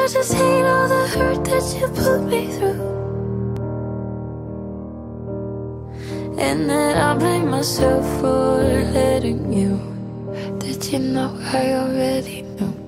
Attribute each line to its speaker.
Speaker 1: I just hate all the hurt that you put me through. And that I blame myself for letting you. Did you know I already knew?